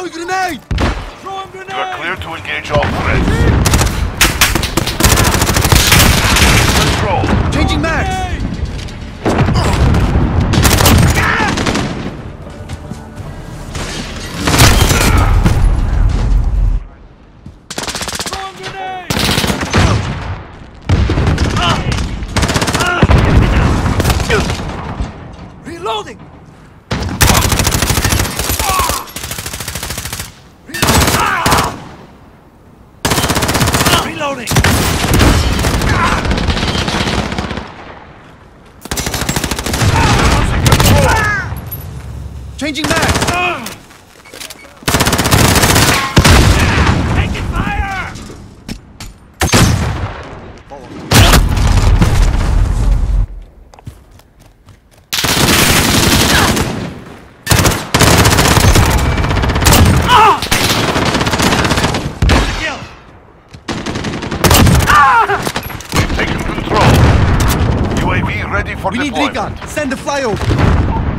Throwing grenade! Throwing You are clear to engage all threats. Reloading! Changing max! UAV ready for We need deployment. recon! Send the flyover!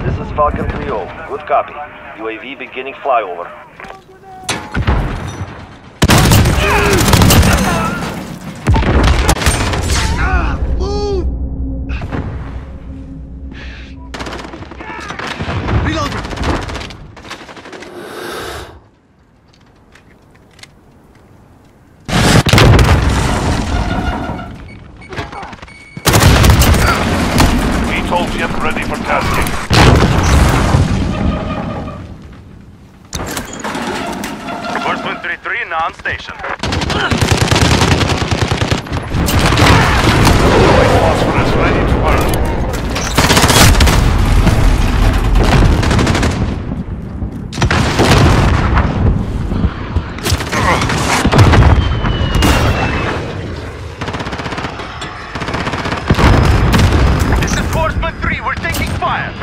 This is Falcon 3-0. Good copy. UAV beginning flyover. Ready for tasking. Horseman 3-3 now on station. Phosphorus ready to burn. This is Horseman 3, we're taking fire.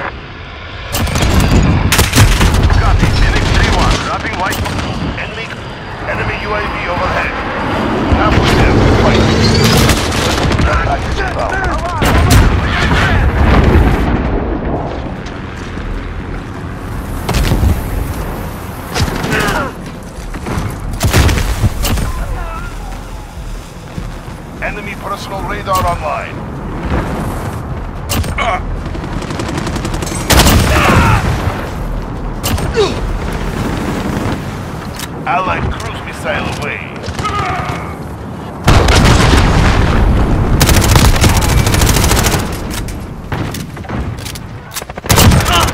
Copy, Phoenix 3-1, dropping white. Enemy, enemy UAV overhead. Halfway there, fight. Package inbound. Enemy personal radar online. Ah! Allied cruise missile away. Ah!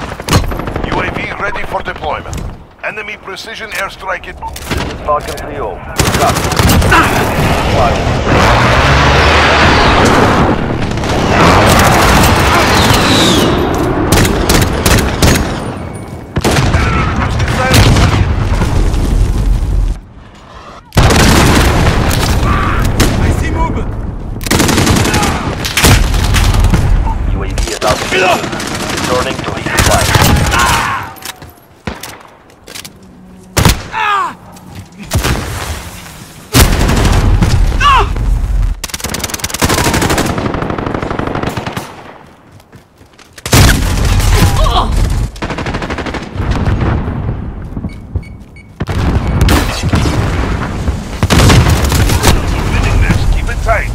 UAV ready for deployment. Enemy precision airstrike it. Falcon 3-0. Good copy. Flyover. Cruise missile. I see movement! UAV is out. Returning to resupply. Winning this. Keep it tight.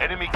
Enemy